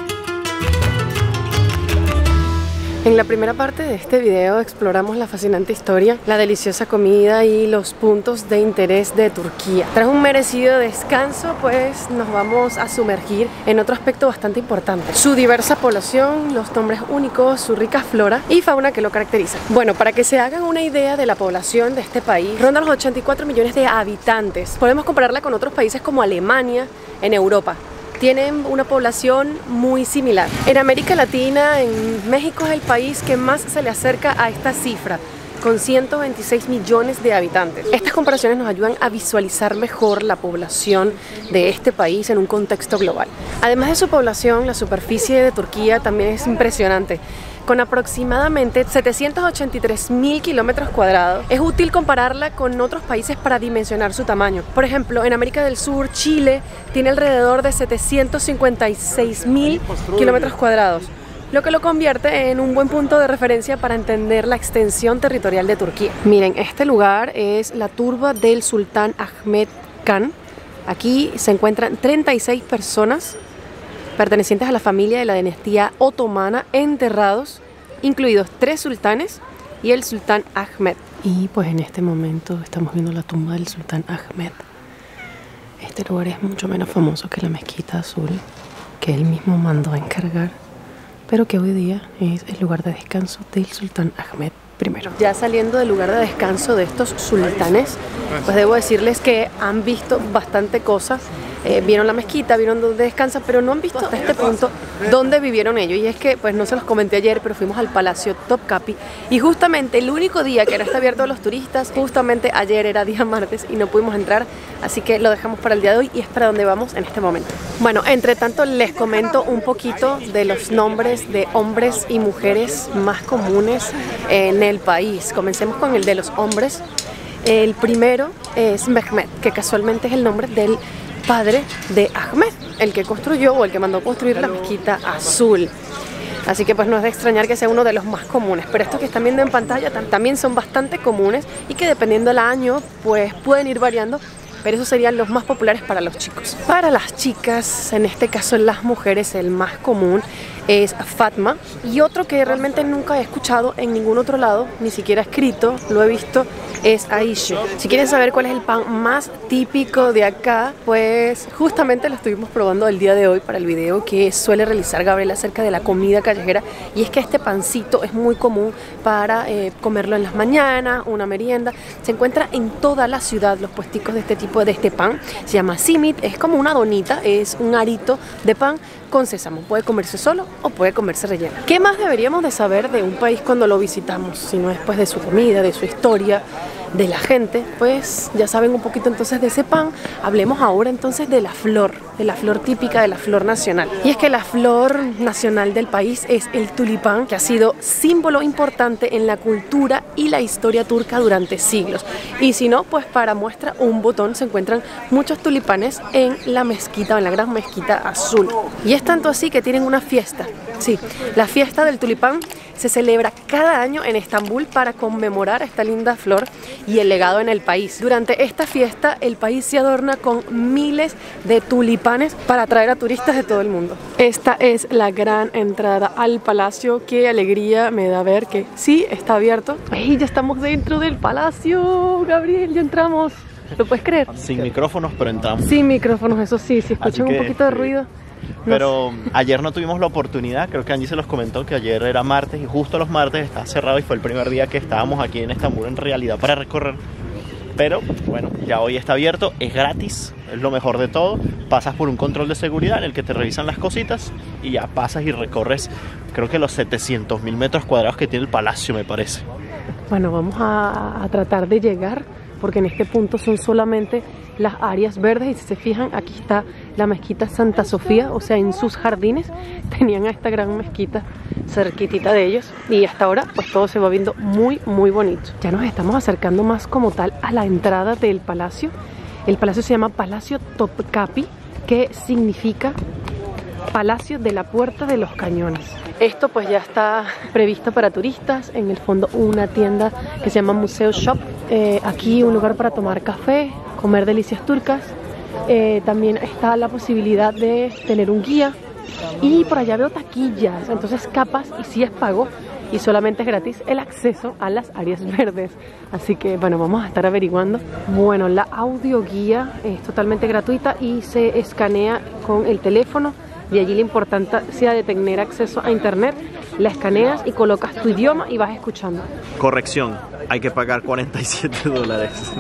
En la primera parte de este video exploramos la fascinante historia, la deliciosa comida y los puntos de interés de Turquía. Tras un merecido descanso, pues nos vamos a sumergir en otro aspecto bastante importante. Su diversa población, los nombres únicos, su rica flora y fauna que lo caracterizan. Bueno, para que se hagan una idea de la población de este país, ronda los 84 millones de habitantes. Podemos compararla con otros países como Alemania en Europa tienen una población muy similar. En América Latina, en México es el país que más se le acerca a esta cifra con 126 millones de habitantes. Estas comparaciones nos ayudan a visualizar mejor la población de este país en un contexto global. Además de su población, la superficie de Turquía también es impresionante con aproximadamente 783 mil kilómetros cuadrados. Es útil compararla con otros países para dimensionar su tamaño. Por ejemplo, en América del Sur, Chile tiene alrededor de 756 mil kilómetros cuadrados lo que lo convierte en un buen punto de referencia para entender la extensión territorial de Turquía. Miren, este lugar es la turba del sultán Ahmed Khan. Aquí se encuentran 36 personas pertenecientes a la familia de la dinastía otomana enterrados, incluidos tres sultanes y el sultán Ahmed. Y pues en este momento estamos viendo la tumba del sultán Ahmed. Este lugar es mucho menos famoso que la mezquita azul que él mismo mandó a encargar, pero que hoy día es el lugar de descanso del sultán Ahmed primero. Ya saliendo del lugar de descanso de estos sultanes, pues debo decirles que han visto bastante cosas eh, vieron la mezquita, vieron dónde descansan, pero no han visto hasta este punto dónde vivieron ellos. Y es que, pues no se los comenté ayer, pero fuimos al Palacio Topkapi y justamente el único día que no está abierto a los turistas, justamente ayer era día martes y no pudimos entrar, así que lo dejamos para el día de hoy y es para donde vamos en este momento. Bueno, entre tanto les comento un poquito de los nombres de hombres y mujeres más comunes en el país. Comencemos con el de los hombres. El primero es Mehmet, que casualmente es el nombre del padre de Ahmed, el que construyó o el que mandó construir la mezquita azul. Así que pues no es de extrañar que sea uno de los más comunes. Pero estos que están viendo en pantalla también son bastante comunes y que dependiendo del año pues pueden ir variando. Pero esos serían los más populares para los chicos. Para las chicas, en este caso las mujeres, el más común es Fatma. Y otro que realmente nunca he escuchado en ningún otro lado, ni siquiera escrito, lo he visto, es Aisha. Si quieren saber cuál es el pan más típico de acá, pues justamente lo estuvimos probando el día de hoy para el video que suele realizar Gabriel acerca de la comida callejera y es que este pancito es muy común para eh, comerlo en las mañanas, una merienda. Se encuentra en toda la ciudad los puesticos de este tipo de este pan. Se llama simit, es como una donita, es un arito de pan con sésamo. Puede comerse solo o puede comerse relleno. ¿Qué más deberíamos de saber de un país cuando lo visitamos? Si no es pues de su comida, de su historia, de la gente, pues ya saben un poquito entonces de ese pan. Hablemos ahora entonces de la flor, de la flor típica, de la flor nacional. Y es que la flor nacional del país es el tulipán, que ha sido símbolo importante en la cultura y la historia turca durante siglos. Y si no, pues para muestra un botón se encuentran muchos tulipanes en la mezquita en la gran mezquita azul. Y es tanto así que tienen una fiesta. Sí, la fiesta del tulipán se celebra cada año en Estambul para conmemorar esta linda flor y el legado en el país. Durante esta fiesta el país se adorna con miles de tulipanes para atraer a turistas de todo el mundo. Esta es la gran entrada al palacio. Qué alegría me da ver que sí está abierto. ¡Ay, ya estamos dentro del palacio! Gabriel, ya entramos. ¿Lo puedes creer? Sin micrófonos, pero entramos. Sin micrófonos, eso sí, si escuchan un poquito de ruido. Pero ayer no tuvimos la oportunidad, creo que Angie se los comentó que ayer era martes y justo los martes está cerrado y fue el primer día que estábamos aquí en Estambul en realidad para recorrer. Pero bueno, ya hoy está abierto, es gratis, es lo mejor de todo. Pasas por un control de seguridad en el que te revisan las cositas y ya pasas y recorres, creo que los 700 mil metros cuadrados que tiene el palacio, me parece. Bueno, vamos a, a tratar de llegar porque en este punto son solamente las áreas verdes y si se fijan aquí está la mezquita Santa Sofía, o sea en sus jardines tenían a esta gran mezquita cerquitita de ellos y hasta ahora pues todo se va viendo muy muy bonito. Ya nos estamos acercando más como tal a la entrada del palacio. El palacio se llama Palacio Topkapi que significa Palacio de la Puerta de los Cañones. Esto pues ya está previsto para turistas, en el fondo una tienda que se llama Museo Shop, eh, aquí un lugar para tomar café, comer delicias turcas, eh, también está la posibilidad de tener un guía y por allá veo taquillas, entonces capas y si es pago y solamente es gratis el acceso a las áreas verdes. Así que bueno, vamos a estar averiguando. Bueno, la audioguía es totalmente gratuita y se escanea con el teléfono. De allí la importancia de tener acceso a internet. La escaneas y colocas tu idioma y vas escuchando. Corrección, hay que pagar 47 dólares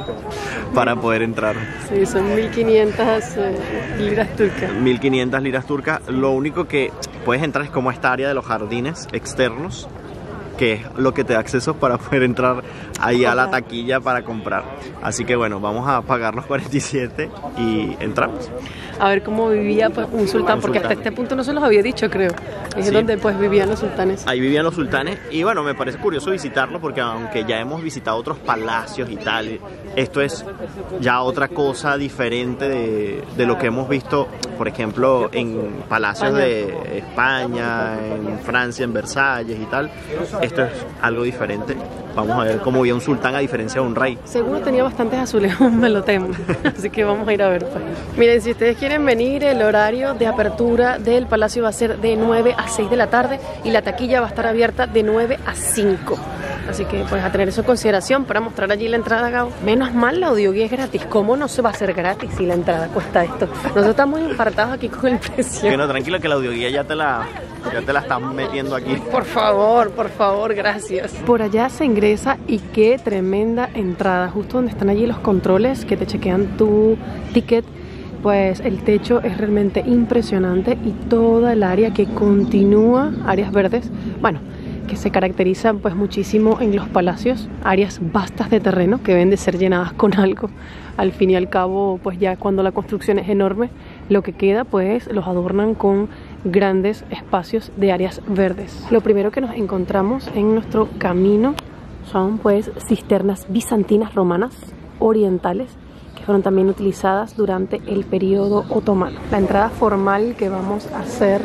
para poder entrar. Sí, son 1500 eh, liras turcas. 1500 liras turcas. Lo único que puedes entrar es como esta área de los jardines externos que es lo que te da acceso para poder entrar ahí a la taquilla para comprar. Así que bueno, vamos a pagar los 47 y entramos. A ver cómo vivía pues, un sultán, porque hasta este punto no se los había dicho, creo. Es donde pues vivían los sultanes. Ahí vivían los sultanes y bueno, me parece curioso visitarlo porque aunque ya hemos visitado otros palacios y tal, esto es ya otra cosa diferente de, de lo que hemos visto, por ejemplo, en palacios de España, en Francia, en Versalles y tal. Esto es algo diferente. Vamos a ver cómo vivía un sultán a diferencia de un rey. Seguro tenía bastantes azulejos, me lo temo. Así que vamos a ir a ver. Pues. Miren, si ustedes quieren venir, el horario de apertura del palacio va a ser de 9 a 6 de la tarde y la taquilla va a estar abierta de 9 a 5. Así que pues a tener eso en consideración para mostrar allí la entrada, Gao. Menos mal la audioguía es gratis. ¿Cómo no se va a hacer gratis si la entrada cuesta esto? Nosotros estamos infartados aquí con el precio. Que no, tranquilo que la audioguía ya te la, ya te la están metiendo aquí. Por favor, por favor, gracias. Por allá se ingresa y qué tremenda entrada. Justo donde están allí los controles que te chequean tu ticket pues el techo es realmente impresionante y toda el área que continúa, áreas verdes, bueno, que se caracterizan pues muchísimo en los palacios, áreas vastas de terreno que deben de ser llenadas con algo. Al fin y al cabo, pues ya cuando la construcción es enorme, lo que queda pues los adornan con grandes espacios de áreas verdes. Lo primero que nos encontramos en nuestro camino son pues cisternas bizantinas romanas orientales fueron también utilizadas durante el periodo otomano. La entrada formal que vamos a hacer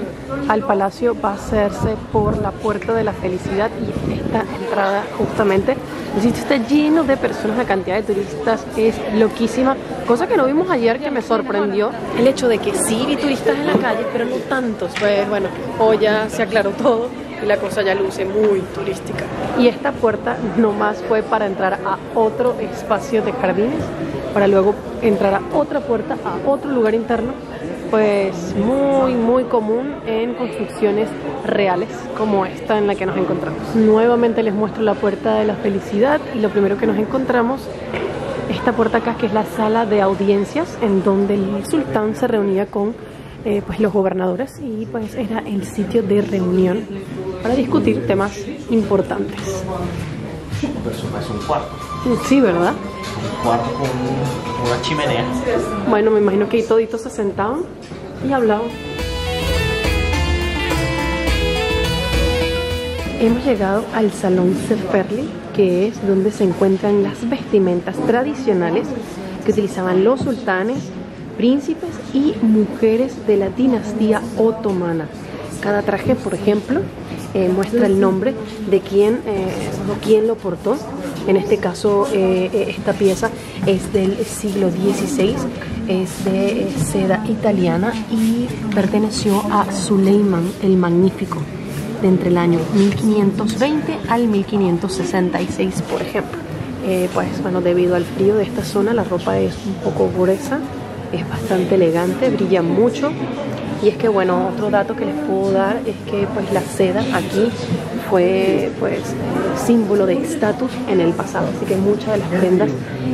al palacio va a hacerse por la Puerta de la Felicidad y esta entrada justamente el sitio está lleno de personas, la cantidad de turistas es loquísima, cosa que no vimos ayer que me sorprendió el hecho de que sí vi turistas en la calle, pero no tantos. Pues bueno, hoy ya se aclaró todo y la cosa ya luce muy turística. Y esta puerta nomás fue para entrar a otro espacio de jardines para luego entrar a otra puerta, a otro lugar interno, pues muy, muy común en construcciones reales como esta en la que nos encontramos. Nuevamente les muestro la puerta de la felicidad y lo primero que nos encontramos, esta puerta acá que es la sala de audiencias en donde el sultán se reunía con eh, pues los gobernadores y pues era el sitio de reunión para discutir temas importantes. es un cuarto. Sí, ¿verdad? Cuarto con una chimenea. Bueno, me imagino que ahí toditos se sentaban y hablaban. Hemos llegado al Salón Seferli, que es donde se encuentran las vestimentas tradicionales que utilizaban los sultanes, príncipes y mujeres de la dinastía otomana. Cada traje, por ejemplo, eh, muestra el nombre de quién, eh, quién lo portó. En este caso, eh, esta pieza es del siglo XVI, es de seda italiana y perteneció a Suleiman el Magnífico, de entre el año 1520 al 1566, por ejemplo. pues bueno, debido al frío de esta zona, la ropa es un poco gruesa, es bastante elegante, brilla mucho y es que bueno, otro dato que les puedo dar es que pues la seda aquí fue pues símbolo de estatus en el pasado, así que muchas de las prendas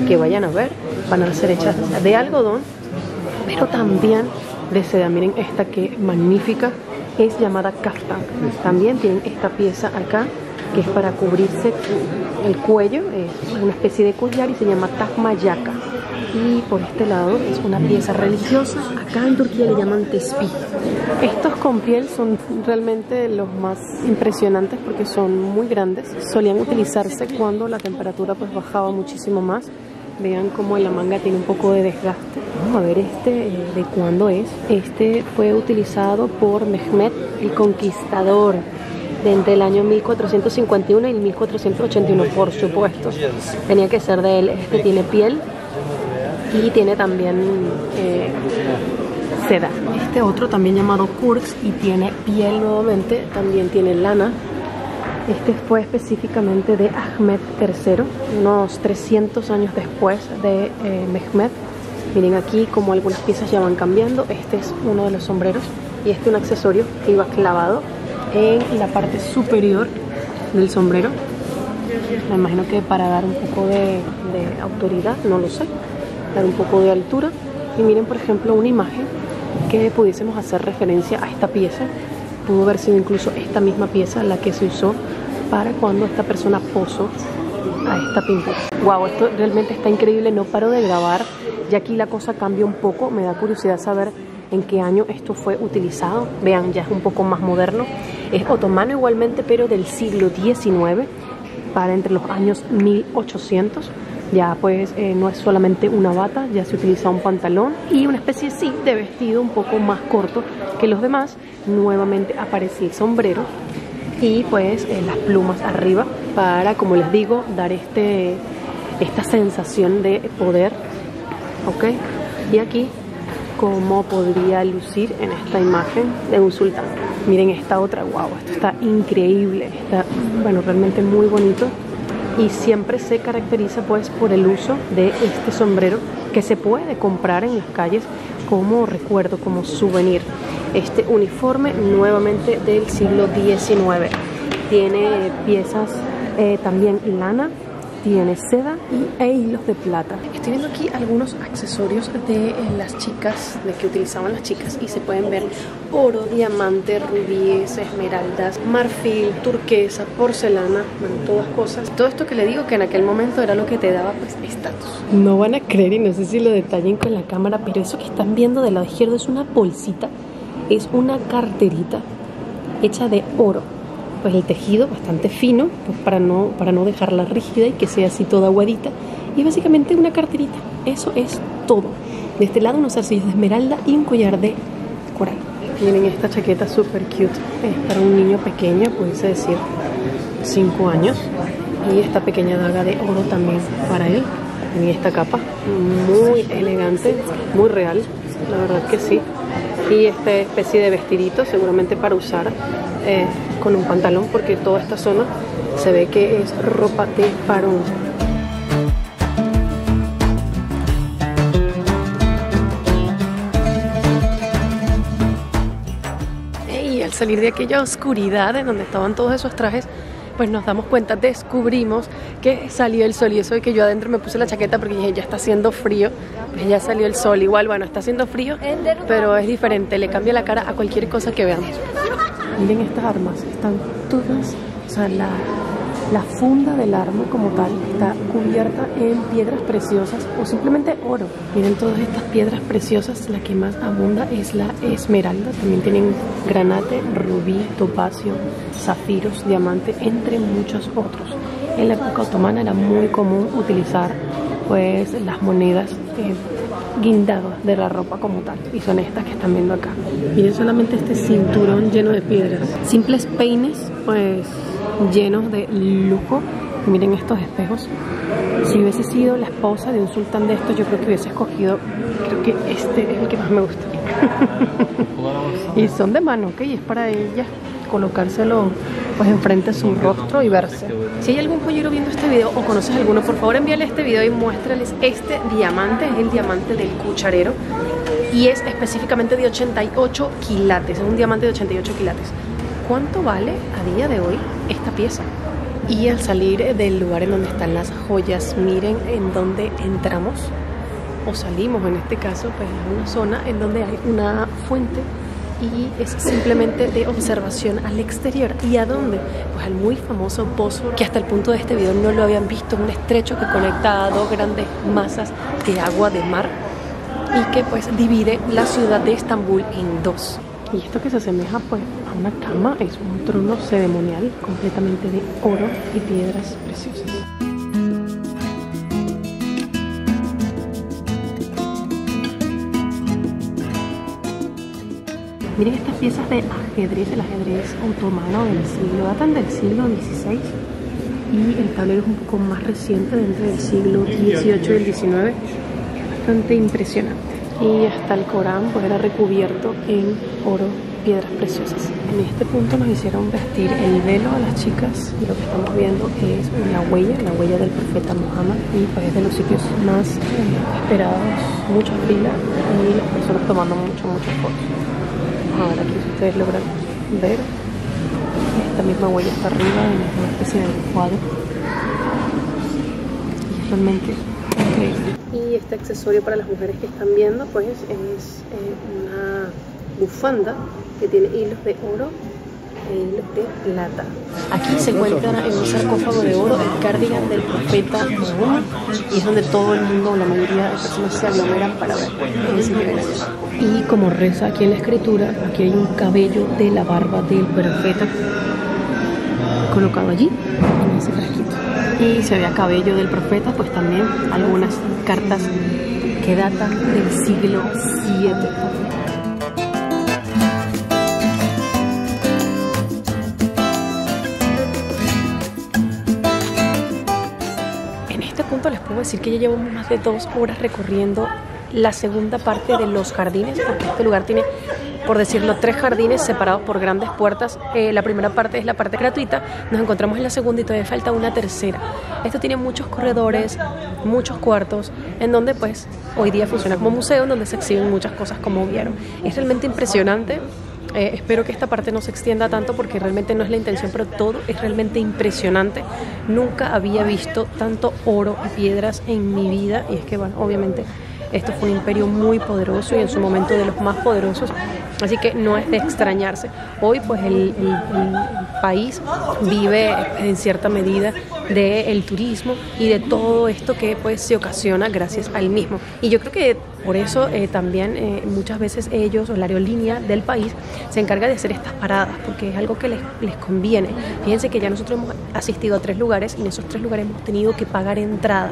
que vayan a ver van a ser hechas de algodón, pero también de seda. Miren esta que magnífica es llamada kaftan. También tienen esta pieza acá que es para cubrirse el cuello, es una especie de collar y se llama takmayaka y por este lado es una pieza religiosa. Acá en Turquía le llaman tespi. Estos con piel son realmente los más impresionantes porque son muy grandes. Solían utilizarse cuando la temperatura pues bajaba muchísimo más. Vean cómo la manga tiene un poco de desgaste. Vamos a ver este eh, de cuándo es. Este fue utilizado por Mehmet el Conquistador de entre el año 1451 y el 1481, por supuesto. Tenía que ser de él. Este tiene piel y tiene también eh, seda. Este otro también llamado Kurz y tiene piel nuevamente, también tiene lana Este fue específicamente de Ahmed III, unos 300 años después de eh, Mehmed. Miren aquí como algunas piezas ya van cambiando. Este es uno de los sombreros y este un accesorio que iba clavado en la parte superior del sombrero. Me imagino que para dar un poco de, de autoridad, no lo sé, dar un poco de altura. Y miren, por ejemplo, una imagen que pudiésemos hacer referencia a esta pieza. Pudo haber sido incluso esta misma pieza la que se usó para cuando esta persona posó a esta pintura. Wow, esto realmente está increíble, no paro de grabar. Y aquí la cosa cambia un poco, me da curiosidad saber en qué año esto fue utilizado. Vean, ya es un poco más moderno. Es otomano igualmente, pero del siglo XIX, para entre los años 1800. Ya pues eh, no es solamente una bata, ya se utiliza un pantalón y una especie sí de vestido un poco más corto que los demás. Nuevamente aparece el sombrero y pues eh, las plumas arriba para, como les digo, dar este, esta sensación de poder. ¿Ok? Y aquí cómo podría lucir en esta imagen de un sultán. Miren esta otra, wow, esto está increíble, está, bueno, realmente muy bonito y siempre se caracteriza pues por el uso de este sombrero que se puede comprar en las calles como recuerdo, como souvenir. Este uniforme nuevamente del siglo XIX tiene piezas eh, también lana tiene seda y, e hilos de plata. Estoy viendo aquí algunos accesorios de eh, las chicas, de que utilizaban las chicas y se pueden ver oro, diamante, rubíes, esmeraldas, marfil, turquesa, porcelana, bueno, todas cosas. Todo esto que le digo que en aquel momento era lo que te daba pues estatus. No van a creer y no sé si lo detallen con la cámara, pero eso que están viendo del lado izquierdo es una bolsita, es una carterita hecha de oro pues el tejido bastante fino pues para, no, para no dejarla rígida y que sea así toda aguadita y básicamente una carterita, eso es todo. De este lado unos arcillos de esmeralda y un collar de coral. Miren esta chaqueta super cute, es para un niño pequeño, pudiese decir 5 años y esta pequeña daga de oro también para él. En esta capa, muy elegante, muy real, la verdad que sí. Y esta especie de vestidito seguramente para usar eh, con un pantalón porque toda esta zona se ve que es ropa de varón. Y al salir de aquella oscuridad en donde estaban todos esos trajes, pues nos damos cuenta, descubrimos que salió el sol y eso de que yo adentro me puse la chaqueta porque dije ya está haciendo frío, pues ya salió el sol, igual bueno, está haciendo frío, pero es diferente, le cambia la cara a cualquier cosa que veamos. Miren estas armas, están todas, o sea, la, la funda del arma como tal está cubierta en piedras preciosas o simplemente oro. Miren todas estas piedras preciosas, la que más abunda es la esmeralda. También tienen granate, rubí, topacio, zafiros, diamante, entre muchos otros. En la época otomana era muy común utilizar pues las monedas eh, guindados de la ropa como tal. Y son estas que están viendo acá. Miren solamente este cinturón lleno de piedras. Simples peines, pues llenos de lujo. Miren estos espejos. Si hubiese sido la esposa de un sultán de estos, yo creo que hubiese escogido, creo que este es el que más me gusta. y son de mano, ¿ok? Y es para ella colocárselo pues enfrente a su rostro y verse. Si hay algún joyero viendo este video o conoces alguno, por favor envíale este video y muéstrales este diamante, es el diamante del cucharero y es específicamente de 88 quilates, es un diamante de 88 quilates. ¿Cuánto vale a día de hoy esta pieza? Y al salir del lugar en donde están las joyas, miren en dónde entramos o salimos en este caso, pues es una zona en donde hay una fuente y es simplemente de observación al exterior. ¿Y a dónde? Pues al muy famoso Bósforo, que hasta el punto de este video no lo habían visto, un estrecho que conecta a dos grandes masas de agua de mar y que pues divide la ciudad de Estambul en dos. Y esto que se asemeja pues una cama es un trono ceremonial completamente de oro y piedras preciosas. Miren estas piezas de ajedrez, el ajedrez otomano del siglo, datan del siglo XVI y el tablero es un poco más reciente dentro del siglo XVIII y el XIX. Bastante impresionante. y hasta el Corán pues era recubierto en oro, piedras preciosas. En este punto nos hicieron vestir el velo a las chicas y lo que estamos viendo es la huella, la huella del profeta Muhammad y pues es de los sitios más eh, esperados, muchas filas y las personas tomando mucho, muchas fotos. Ahora aquí si ustedes logran ver, esta misma huella está arriba en una especie de cuadro. Y es realmente increíble. Y este accesorio para las mujeres que están viendo, pues es eh, una bufanda que tiene hilos de oro e hilos de plata. Aquí se encuentra en un sarcófago de oro el cardigan del profeta Mahoma y es donde todo el mundo, la mayoría de personas se aglomeran para ver. Es increíble. Y como reza aquí en la escritura, aquí hay un cabello de la barba del profeta colocado allí en ese frasquito. Y se ve cabello del profeta, pues también algunas cartas que datan del siglo VII. Puedo decir que ya llevamos más de dos horas recorriendo la segunda parte de los jardines, porque este lugar tiene, por decirlo, tres jardines separados por grandes puertas. Eh, la primera parte es la parte gratuita, nos encontramos en la segunda y todavía falta una tercera. Esto tiene muchos corredores, muchos cuartos, en donde pues hoy día funciona como museo, en donde se exhiben muchas cosas como vieron. Es realmente impresionante. Eh, espero que esta parte no se extienda tanto porque realmente no es la intención, pero todo es realmente impresionante. Nunca había visto tanto oro y piedras en mi vida y es que, bueno, obviamente esto fue un imperio muy poderoso y en su momento de los más poderosos, así que no es de extrañarse. Hoy pues el, el, el país vive en cierta medida del turismo y de todo esto que pues se ocasiona gracias al mismo. Y yo creo que por eso eh, también eh, muchas veces ellos o la aerolínea del país se encarga de hacer estas paradas porque es algo que les, les conviene. Fíjense que ya nosotros hemos asistido a tres lugares y en esos tres lugares hemos tenido que pagar entrada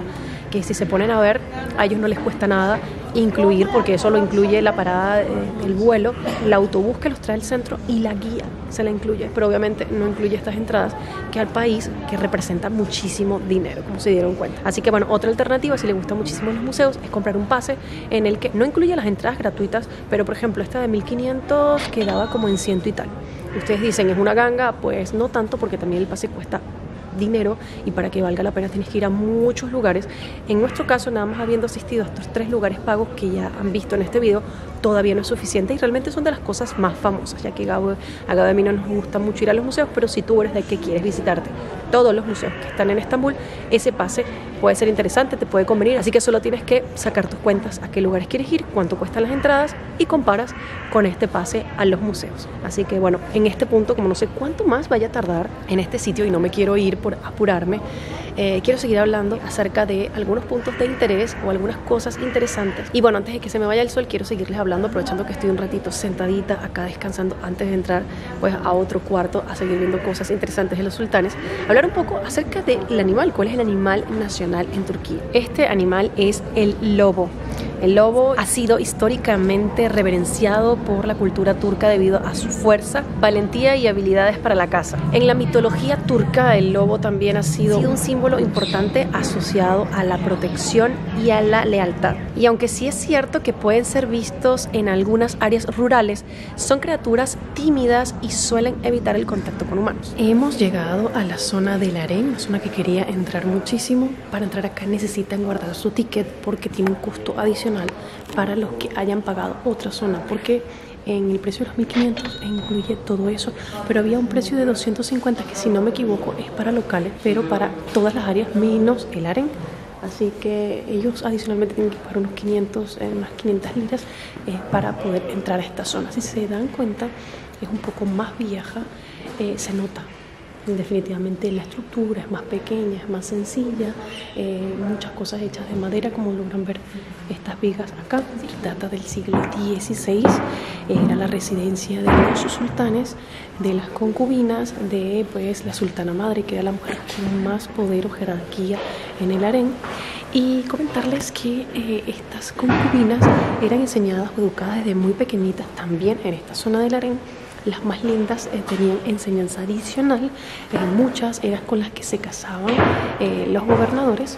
que si se ponen a ver, a ellos no les cuesta nada incluir, porque eso lo incluye la parada del vuelo, el autobús que los trae al centro y la guía se la incluye, pero obviamente no incluye estas entradas que al país que representa muchísimo dinero, como se dieron cuenta. Así que bueno, otra alternativa, si les gusta muchísimo los museos, es comprar un pase en el que no incluye las entradas gratuitas, pero por ejemplo esta de 1500 quedaba como en ciento y tal. Ustedes dicen, ¿es una ganga? Pues no tanto porque también el pase cuesta dinero y para que valga la pena tienes que ir a muchos lugares. En nuestro caso, nada más habiendo asistido a estos tres lugares pagos que ya han visto en este video, todavía no es suficiente y realmente son de las cosas más famosas, ya que Gabo, a Gabo de mí no nos gusta mucho ir a los museos, pero si tú eres de que quieres visitarte todos los museos que están en Estambul, ese pase puede ser interesante, te puede convenir, así que solo tienes que sacar tus cuentas a qué lugares quieres ir, cuánto cuestan las entradas y comparas con este pase a los museos. Así que bueno, en este punto, como no sé cuánto más vaya a tardar en este sitio y no me quiero ir apurarme, eh, quiero seguir hablando acerca de algunos puntos de interés o algunas cosas interesantes. Y bueno, antes de que se me vaya el sol, quiero seguirles hablando, aprovechando que estoy un ratito sentadita acá descansando antes de entrar pues a otro cuarto a seguir viendo cosas interesantes de los sultanes. Hablar un poco acerca del animal, cuál es el animal nacional en Turquía. Este animal es el lobo. El lobo ha sido históricamente reverenciado por la cultura turca debido a su fuerza, valentía y habilidades para la caza. En la mitología turca, el lobo también ha sido un símbolo importante asociado a la protección y a la lealtad. Y aunque sí es cierto que pueden ser vistos en algunas áreas rurales, son criaturas tímidas y suelen evitar el contacto con humanos. Hemos llegado a la zona del harén, una zona que quería entrar muchísimo. Para entrar acá necesitan guardar su ticket porque tiene un costo adicional para los que hayan pagado otra zona, porque en el precio de los 1500 incluye todo eso, pero había un precio de 250 que si no me equivoco es para locales, pero para todas las áreas menos el AREN. Así que ellos adicionalmente tienen que pagar unos 500, eh, unas 500 liras eh, para poder entrar a esta zona. Si se dan cuenta, es un poco más vieja, eh, se nota definitivamente la estructura es más pequeña, es más sencilla, eh, muchas cosas hechas de madera, como logran ver estas vigas acá, data del siglo XVI, era la residencia de los sultanes, de las concubinas, de pues la sultana madre, que era la mujer con más poder o jerarquía en el harén. Y comentarles que eh, estas concubinas eran enseñadas o educadas desde muy pequeñitas también en esta zona del harén las más lindas eh, tenían enseñanza adicional, eh, muchas eran con las que se casaban eh, los gobernadores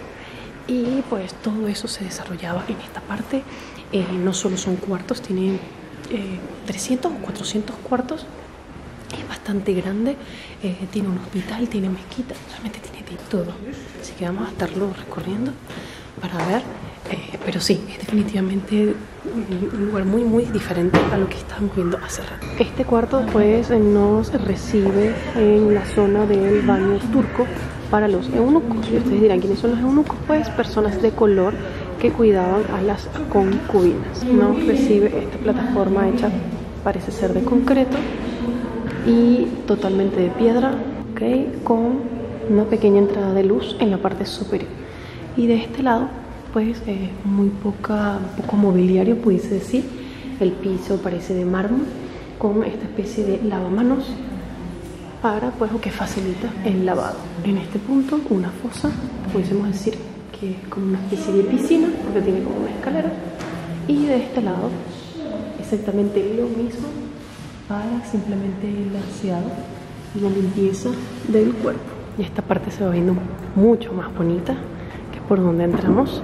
y pues todo eso se desarrollaba en esta parte eh, no solo son cuartos, tiene eh, 300 o 400 cuartos. Es bastante grande, tiene un hospital, tiene mezquita, realmente tiene todo. Así que vamos a estarlo recorriendo para ver. Eh, pero sí, es definitivamente un lugar muy, muy diferente a lo que estamos viendo hace rato. Este cuarto, pues, eh, nos recibe en la zona del baño turco para los eunucos. Y ustedes dirán, ¿quiénes son los eunucos? Pues, personas de color que cuidaban a las concubinas. Nos recibe esta plataforma hecha, parece ser de concreto y totalmente de piedra, ¿ok? Con una pequeña entrada de luz en la parte superior. Y de este lado, pues eh, muy poca, poco mobiliario, pudiese decir. El piso parece de mármol con esta especie de lavamanos para, pues, o que facilita el lavado. En este punto, una fosa, pudiésemos decir que es como una especie de piscina, porque tiene como una escalera. Y de este lado, exactamente lo mismo para simplemente el aseado y la limpieza del cuerpo. Y esta parte se va viendo mucho más bonita que por donde entramos.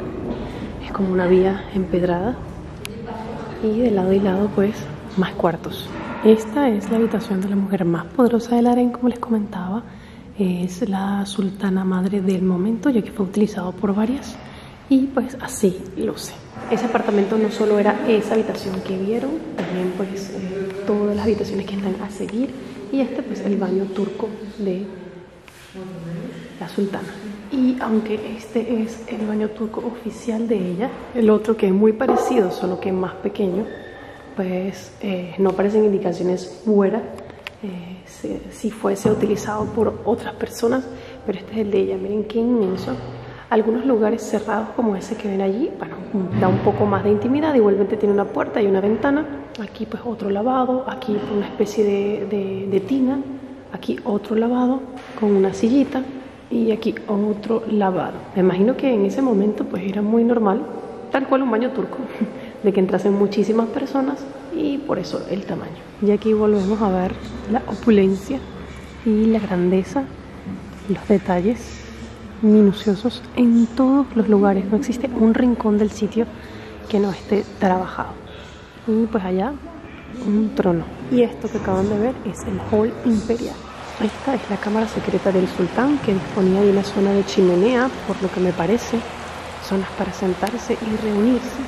Como una vía empedrada y de lado y lado pues más cuartos. Esta es la habitación de la mujer más poderosa del harén, como les comentaba. Es la sultana madre del momento, ya que fue utilizado por varias. Y pues así luce. Ese apartamento no solo era esa habitación que vieron, también pues todas las habitaciones que están a seguir. Y este pues el baño turco de la sultana. Y aunque este es el baño turco oficial de ella, el otro que es muy parecido, solo que más pequeño, pues eh, no aparecen indicaciones fuera eh, si, fuese utilizado por otras personas, pero este es el de ella. Miren qué inmenso. Algunos lugares cerrados como ese que ven allí, bueno, da un poco más de intimidad. Igualmente tiene una puerta y una ventana. Aquí pues otro lavado, aquí una especie de tina, aquí otro lavado con una sillita y aquí otro lavado. Me imagino que en ese momento pues era muy normal, tal cual un baño turco, de que entrasen muchísimas personas y por eso el tamaño. Y aquí volvemos a ver la opulencia y la grandeza, los detalles minuciosos en todos los lugares. No existe un rincón del sitio que no esté trabajado. Y pues allá un trono. Y esto que acaban de ver es el hall imperial. Esta es la cámara secreta del sultán que disponía de una zona de chimenea, por lo que me parece, zonas para sentarse y reunirse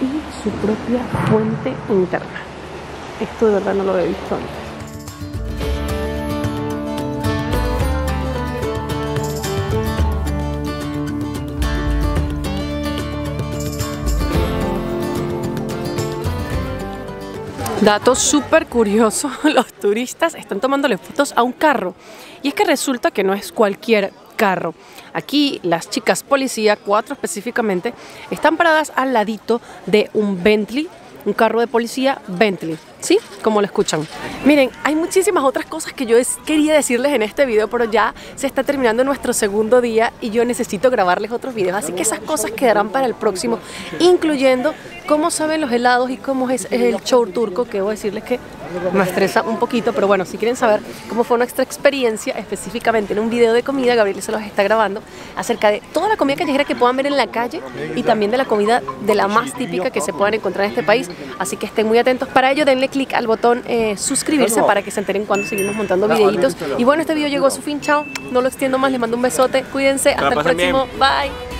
y su propia fuente interna. Esto de verdad no lo había visto antes. Dato súper curioso, los turistas están tomándole fotos a un carro. Y es que resulta que no es cualquier carro. Aquí las chicas policía, cuatro específicamente, están paradas al ladito de un Bentley, un carro de policía Bentley. ¿Sí? Como lo escuchan. Miren, hay muchísimas otras cosas que yo quería decirles en este video, pero ya se está terminando nuestro segundo día y yo necesito grabarles otros videos. Así que esas cosas quedarán para el próximo, incluyendo cómo saben los helados y cómo es el show turco, que debo decirles que me estresa un poquito, pero bueno, si quieren saber cómo fue nuestra experiencia, específicamente en un video de comida, Gabriel se los está grabando, acerca de toda la comida callejera que puedan ver en la calle y también de la comida de la más típica que se puedan encontrar en este país. Así que estén muy atentos para ello, denle click al botón eh, suscribirse para que se enteren cuando seguimos montando videitos. Y bueno, este video llegó a su fin, chao, no lo extiendo más, les mando un besote, cuídense, hasta el próximo, bye.